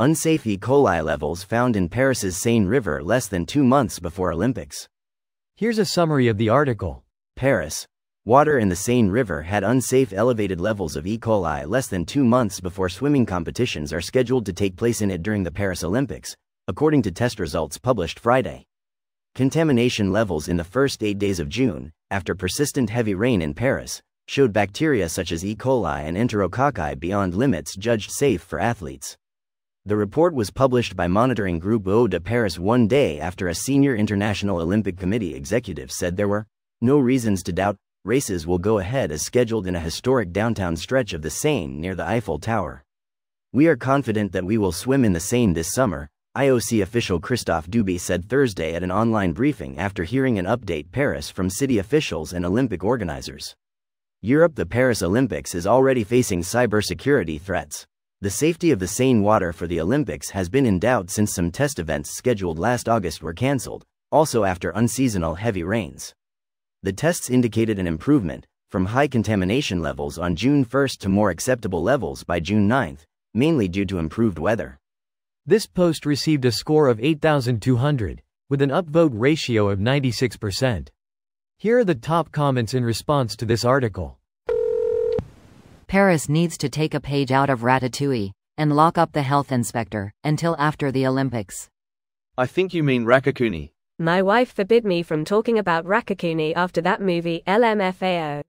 unsafe E. coli levels found in Paris's Seine River less than two months before Olympics. Here's a summary of the article. Paris. Water in the Seine River had unsafe elevated levels of E. coli less than two months before swimming competitions are scheduled to take place in it during the Paris Olympics, according to test results published Friday. Contamination levels in the first eight days of June, after persistent heavy rain in Paris, showed bacteria such as E. coli and enterococci beyond limits judged safe for athletes. The report was published by monitoring group Eau de Paris one day after a senior International Olympic Committee executive said there were no reasons to doubt races will go ahead as scheduled in a historic downtown stretch of the Seine near the Eiffel Tower. We are confident that we will swim in the Seine this summer, IOC official Christophe Dubi said Thursday at an online briefing after hearing an update Paris from city officials and Olympic organizers. Europe The Paris Olympics is already facing cybersecurity threats. The safety of the Seine water for the Olympics has been in doubt since some test events scheduled last August were cancelled, also after unseasonal heavy rains. The tests indicated an improvement, from high contamination levels on June 1 to more acceptable levels by June 9, mainly due to improved weather. This post received a score of 8,200, with an upvote ratio of 96%. Here are the top comments in response to this article. Paris needs to take a page out of Ratatouille and lock up the health inspector until after the Olympics. I think you mean Raccacoonie. My wife forbid me from talking about Raccacoonie after that movie LMFAO.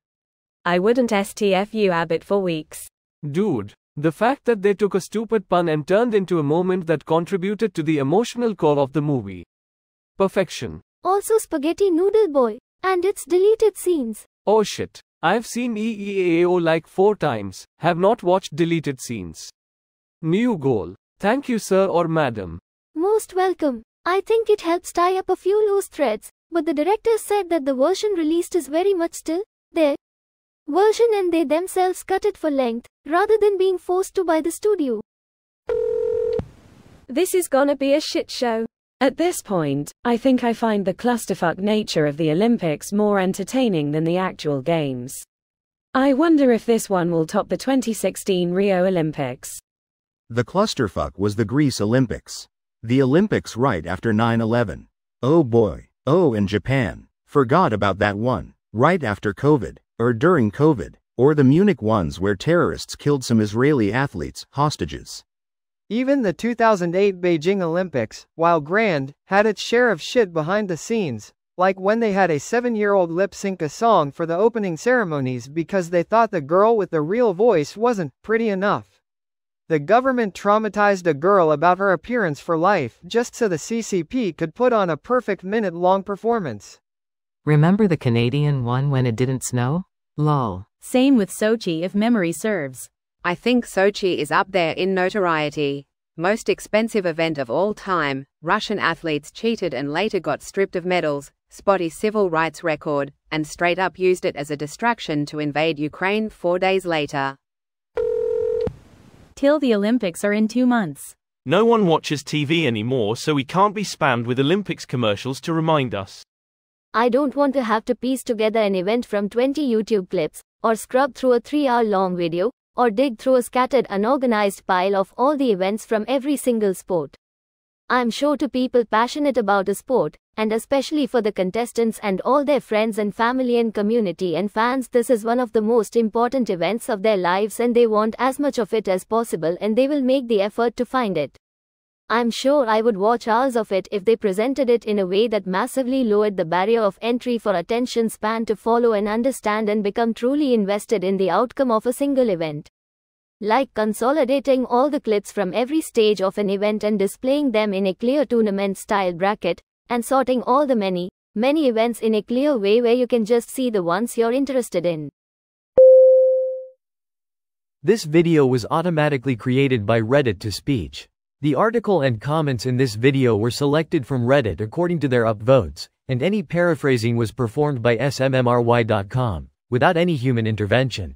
I wouldn't STFU Abbott for weeks. Dude, the fact that they took a stupid pun and turned into a moment that contributed to the emotional core of the movie. Perfection. Also Spaghetti Noodle Boy, and its deleted scenes. Oh shit. I've seen EEAO like four times, have not watched deleted scenes. New goal. Thank you, sir or madam. Most welcome. I think it helps tie up a few loose threads, but the directors said that the version released is very much still their version and they themselves cut it for length, rather than being forced to by the studio. This is gonna be a shit show. At this point, I think I find the clusterfuck nature of the Olympics more entertaining than the actual games. I wonder if this one will top the 2016 Rio Olympics. The clusterfuck was the Greece Olympics. The Olympics right after 9 11. Oh boy, oh, in Japan. Forgot about that one. Right after COVID, or during COVID, or the Munich ones where terrorists killed some Israeli athletes, hostages. Even the 2008 Beijing Olympics, while grand, had its share of shit behind the scenes, like when they had a seven year old lip sync a song for the opening ceremonies because they thought the girl with the real voice wasn't pretty enough. The government traumatized a girl about her appearance for life just so the CCP could put on a perfect minute long performance. Remember the Canadian one when it didn't snow? Lol. Same with Sochi if memory serves. I think Sochi is up there in notoriety. Most expensive event of all time, Russian athletes cheated and later got stripped of medals, spotty civil rights record, and straight up used it as a distraction to invade Ukraine four days later. Till the Olympics are in two months. No one watches TV anymore, so we can't be spammed with Olympics commercials to remind us. I don't want to have to piece together an event from 20 YouTube clips, or scrub through a 3 hour long video, or dig through a scattered unorganized pile of all the events from every single sport. I'm sure to people passionate about a sport, and especially for the contestants and all their friends and family and community and fans, this is one of the most important events of their lives and they want as much of it as possible and they will make the effort to find it. I'm sure I would watch hours of it if they presented it in a way that massively lowered the barrier of entry for attention span to follow and understand and become truly invested in the outcome of a single event. Like consolidating all the clips from every stage of an event and displaying them in a clear tournament style bracket, and sorting all the many, many events in a clear way where you can just see the ones you're interested in. This video was automatically created by Reddit to speech. The article and comments in this video were selected from Reddit according to their upvotes, and any paraphrasing was performed by smmry.com, without any human intervention.